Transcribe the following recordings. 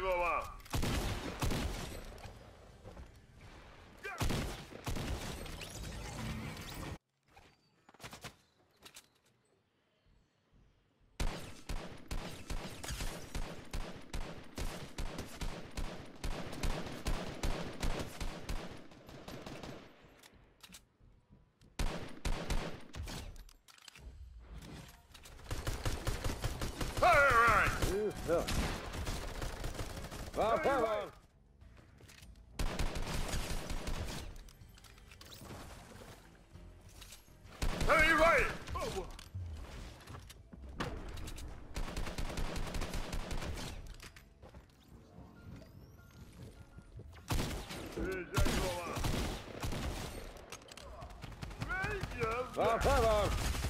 głowa! Fire right! Uso. Va, va, va. Heavy right! Wejdzie! Va,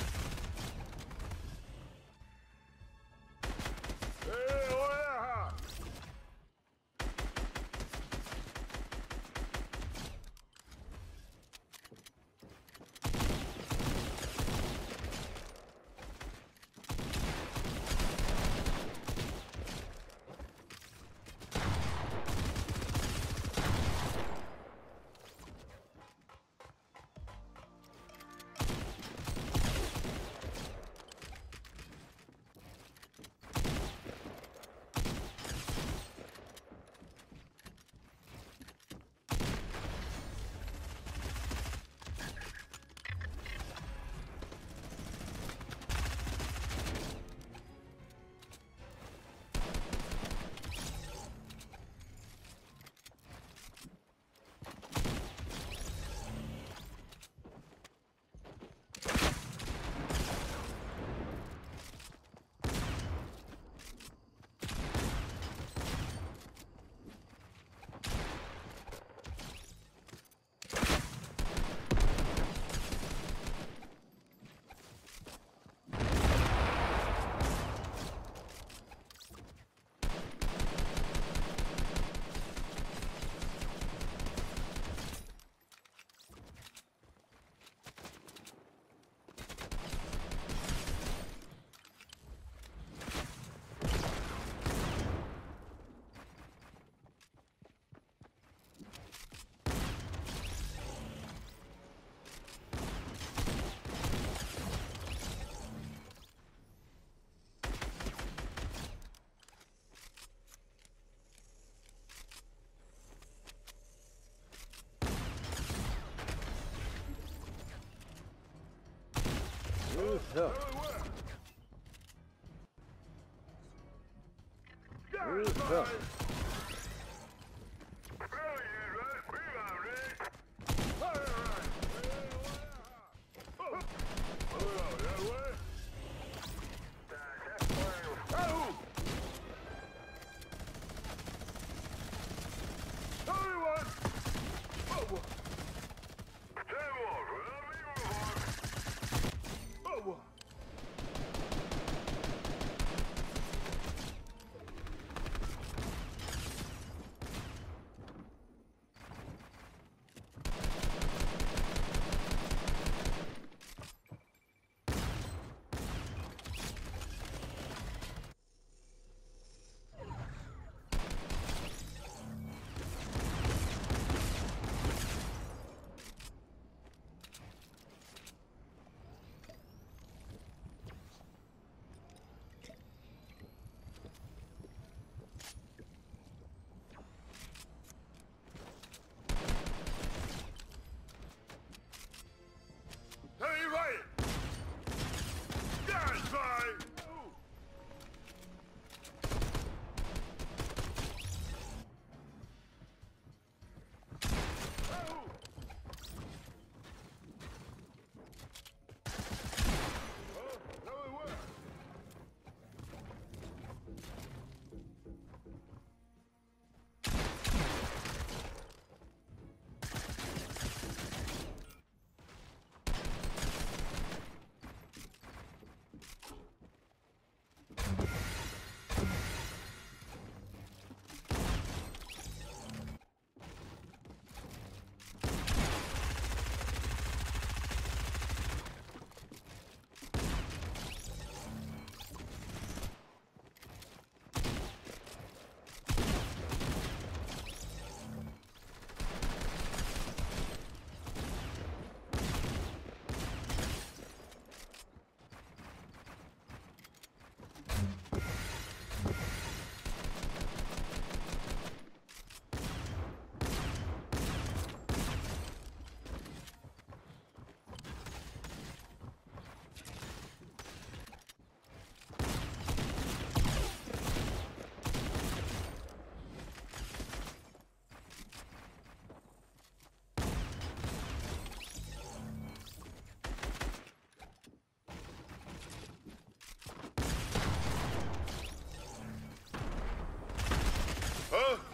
go. Go.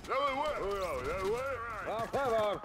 Uso. Uso. Lewy łeb! Ujo, lewy! Na pewor!